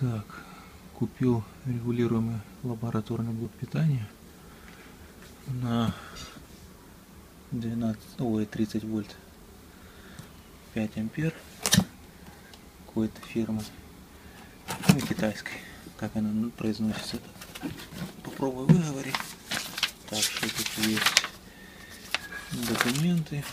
Так, купил регулируемый лабораторный блок питания на 12, ой, 30 вольт. 5 ампер какой-то фирмы. Ну, китайской как она произносится. Попробую выговорить. Так что тут есть? Документы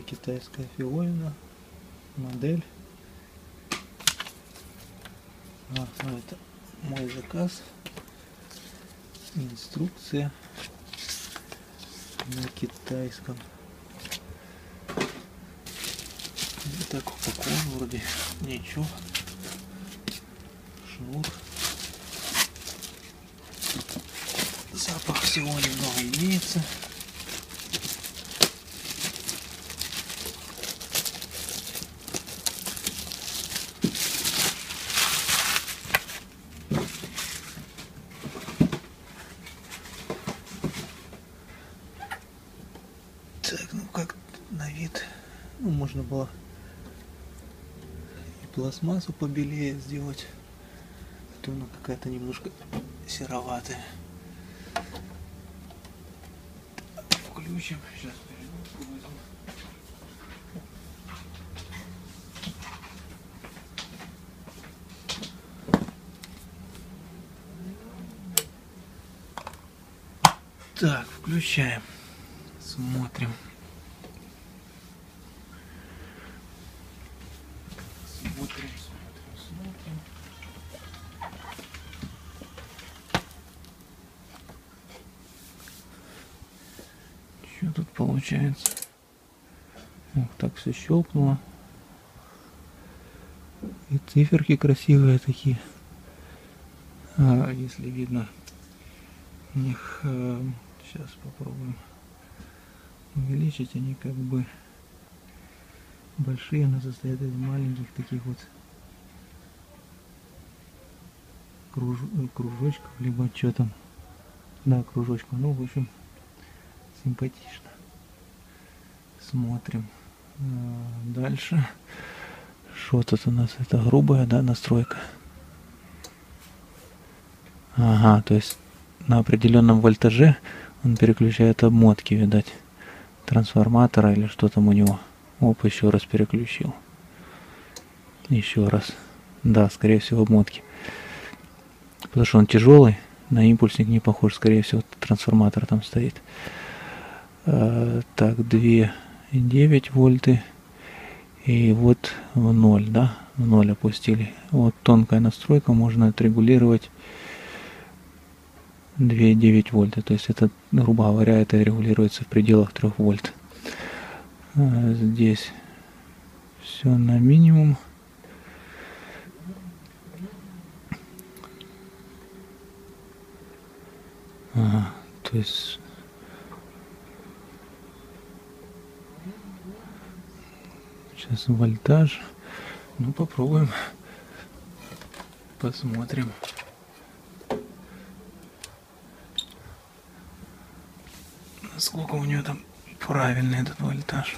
какая-то китайская фиолина модель. А, ну это мой заказ инструкция на китайском. Вот так упакован вроде ничего. Шнур. Запах всего немного имеется Так, ну как на вид, ну можно было и пластмассу побелее сделать, а то она какая-то немножко сероватая. Включим, сейчас переноску возьму. Так, включаем. Смотрим смотрим, смотрим. Что тут получается? Ух, так все щелкнуло. И циферки красивые такие. А, если видно, них сейчас попробуем увеличить они как бы большие, но состоят из маленьких таких вот круж... кружочков, либо что там. Да, кружочков. Ну, в общем, симпатично. Смотрим. А, Дальше. Что тут у нас? Это грубая, да, настройка. Ага, то есть на определенном вольтаже он переключает обмотки, видать трансформатора или что там у него. Оп, еще раз переключил. Еще раз. Да, скорее всего, обмотки. Потому что он тяжелый, на импульсник не похож, скорее всего, трансформатор там стоит. А, так, 2,9 вольты. И вот в 0, да, в 0 опустили. Вот тонкая настройка, можно отрегулировать 2,9 вольта. То есть это, грубо говоря, это регулируется в пределах 3 вольт. А здесь все на минимум. Ага, то есть сейчас вольтаж. Ну попробуем. Посмотрим. Сколько у нее там правильный этот вольтаж.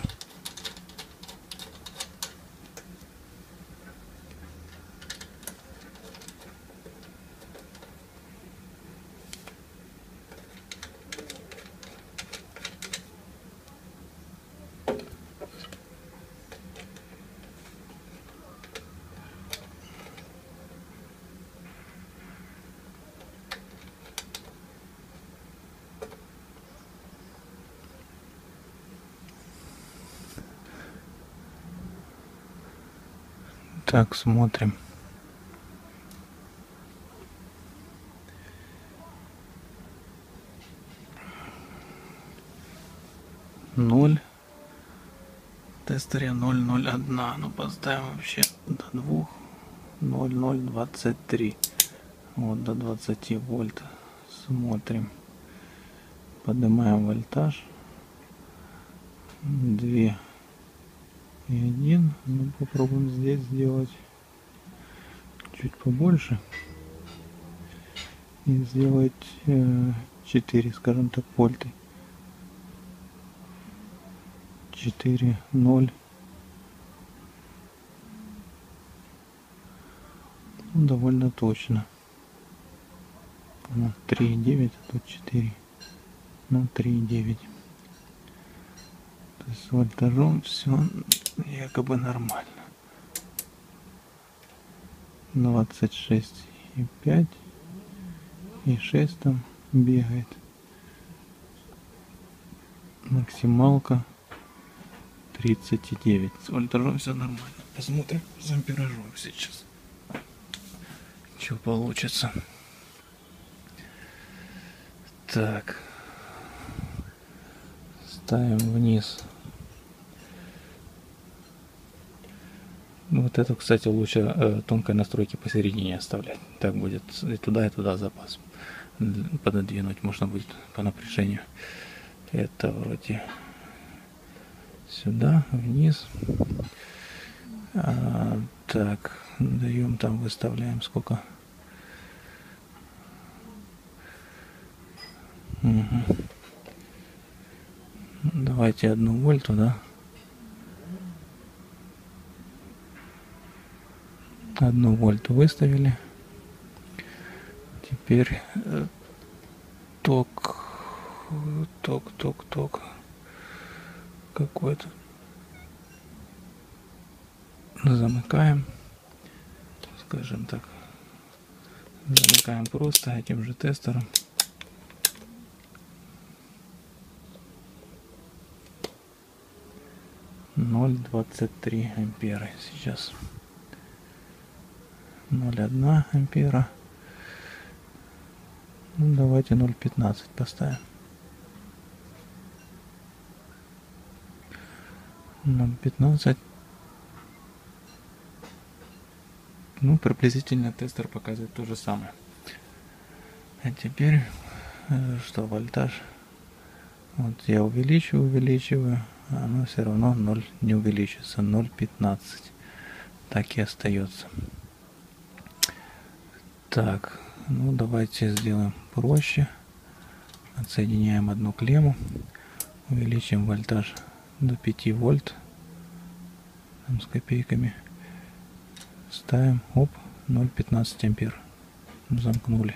Так, смотрим. Ноль. Тестере 001. Ну поставим вообще до двух. 0,023. Вот до 20 вольт. Смотрим. Поднимаем вольтаж. 2 и один. Ну, попробуем здесь сделать чуть побольше. и сделать э, 4, скажем так, вольты. 4, 0. Ну, довольно точно. Ну, 3,9, а тут 4. Ну, 3,9. То есть с вольтажом все якобы нормально. 26 и 5 и 6 там бегает. Максималка 39. С вольтажом все нормально. Посмотрим с амперажом сейчас. Что получится. Так. Ставим вниз. Вот эту, кстати, лучше э, тонкой настройки посередине оставлять. Так будет и туда, и туда запас. Пододвинуть можно будет по напряжению. Это вроде сюда, вниз. А, так, даем там, выставляем сколько. Угу. Давайте одну вольту, да? Одну вольту выставили. Теперь э, ток, ток, ток, ток. Какой-то. Замыкаем. Скажем так. Замыкаем просто этим же тестером. Ноль двадцать три ампера сейчас. 0,1 ампера. Ну, давайте 0,15 поставим. 0,15. Ну, приблизительно тестер показывает то же самое. А теперь, э, что вольтаж? Вот я увеличиваю, увеличиваю, а оно все равно 0 не увеличится, 0,15. Так и остается. Так, ну давайте сделаем проще. Отсоединяем одну клемму, увеличим вольтаж до 5 вольт там, с копейками. Ставим, оп, 0,15 ампер. Замкнули.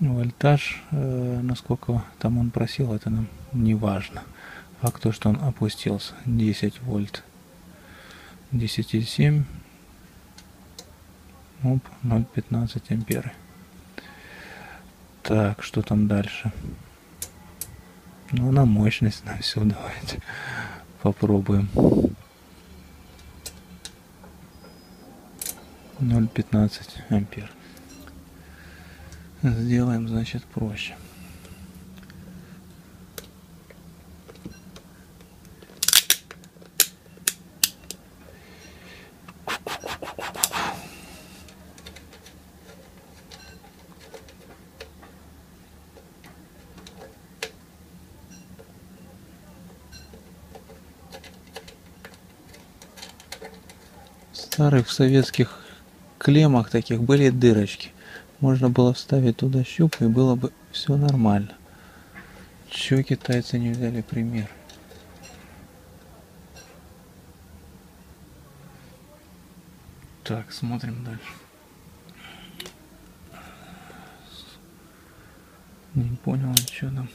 Вольтаж, э, насколько там он просил, это нам не важно. Факт то, что он опустился. 10 вольт. 10,7 Оп, 0,15 амперы. Так, что там дальше? Ну, на мощность, на все, давайте попробуем. 0,15 ампер. Сделаем, значит, проще. Старых советских клеммах таких были дырочки. Можно было вставить туда щуп и было бы все нормально. Чего китайцы не взяли пример? Так, смотрим дальше. Не понял, что там.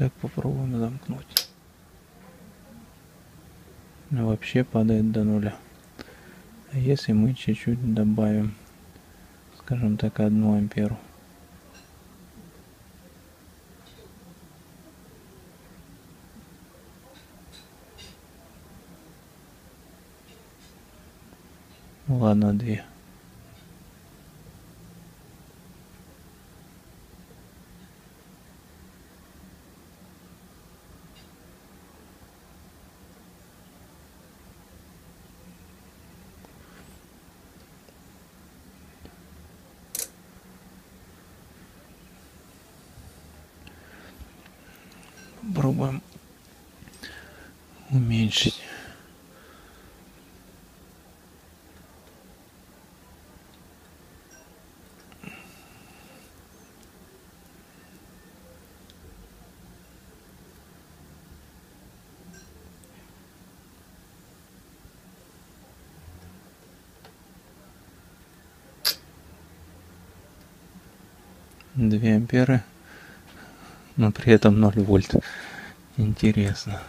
Так, попробуем замкнуть. Вообще падает до нуля. А если мы чуть-чуть добавим, скажем так, одну амперу. Ладно, две. Попробуем уменьшить. Две амперы но при этом 0 вольт. Интересно.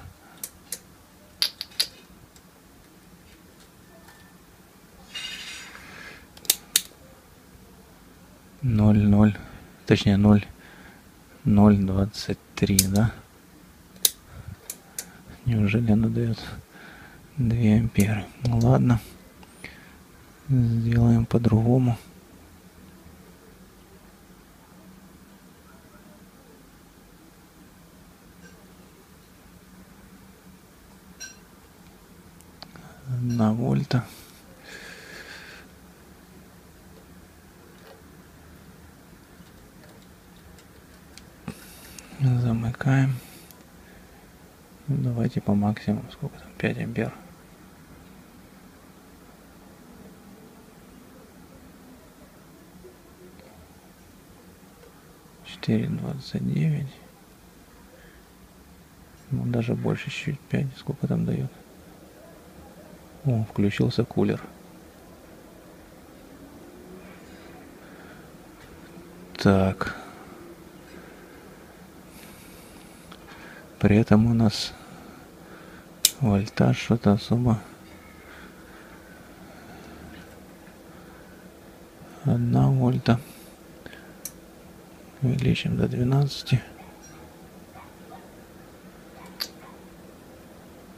Ноль, ноль, точнее ноль, ноль двадцать три, да? Неужели она дает 2 амперы? Ну ладно, сделаем по-другому. одна вольта. Замыкаем. Давайте по максимуму. Сколько там? 5 ампер. Четыре двадцать девять. Ну, даже больше чуть-чуть. Пять. Сколько там дает? О, включился кулер. Так. При этом у нас вольтаж что-то особо. Одна вольта. Увеличим до 12.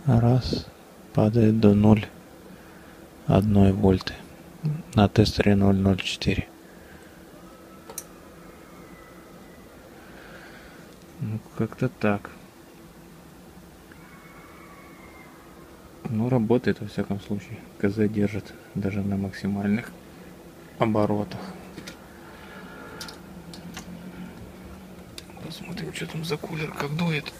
Раз падает до 0 1 вольты на тестере 004. Ну, как-то так. Ну, работает во всяком случае. КЗ держит даже на максимальных оборотах. Посмотрим, что там за кулер, как дует.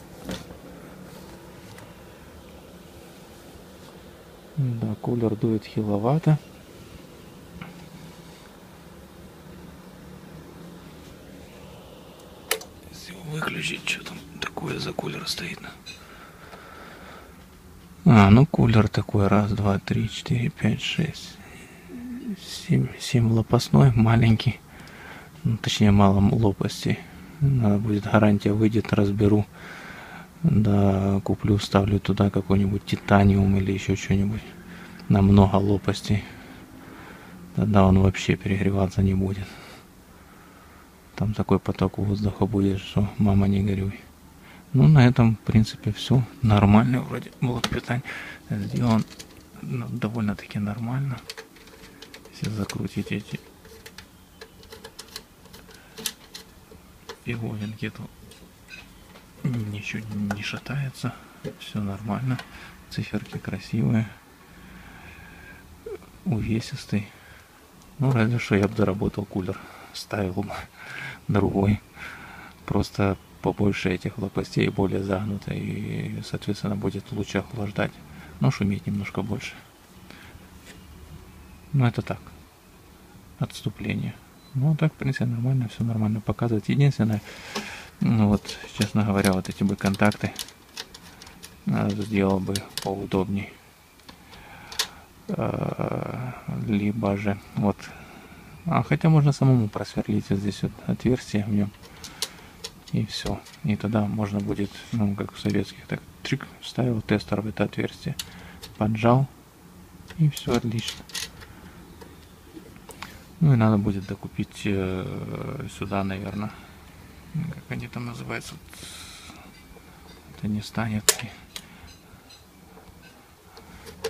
Да, кулер дует хиловато. Если его выключить, что там такое за кулер стоит? А, ну кулер такой. Раз, два, три, четыре, пять, шесть. Семь, семь лопастной, маленький. Ну, точнее, мало лопастей. Надо будет гарантия выйдет, разберу. Да, куплю, ставлю туда какой-нибудь титаниум или еще что-нибудь на много лопастей. Тогда он вообще перегреваться не будет. Там такой поток воздуха будет, что мама не горюй. Ну, на этом, в принципе, все. Нормально вроде блок питания сделан ну, довольно-таки нормально. Если закрутить эти иголинки, то ничего не шатается, все нормально, циферки красивые, увесистый. Ну, разве что я бы доработал кулер, ставил бы другой, просто побольше этих лопастей, более загнуто, и, соответственно, будет лучше охлаждать, но шуметь немножко больше. Ну, это так, отступление. Ну, так, в принципе, нормально, все нормально показывает. Единственное, ну вот, честно говоря, вот эти бы контакты сделал бы поудобней. А, либо же вот, а хотя можно самому просверлить вот здесь вот отверстие в нем и все. И тогда можно будет, ну как в советских, так трик вставил тестер в это отверстие, поджал и все отлично. Ну и надо будет докупить э, сюда, наверное, как они там называются, это не станет.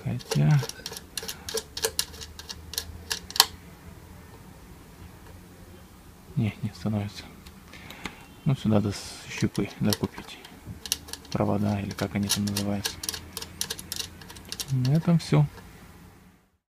Хотя... Не, не становится. Ну, сюда до щупы докупить. Провода, или как они там называются. На этом все.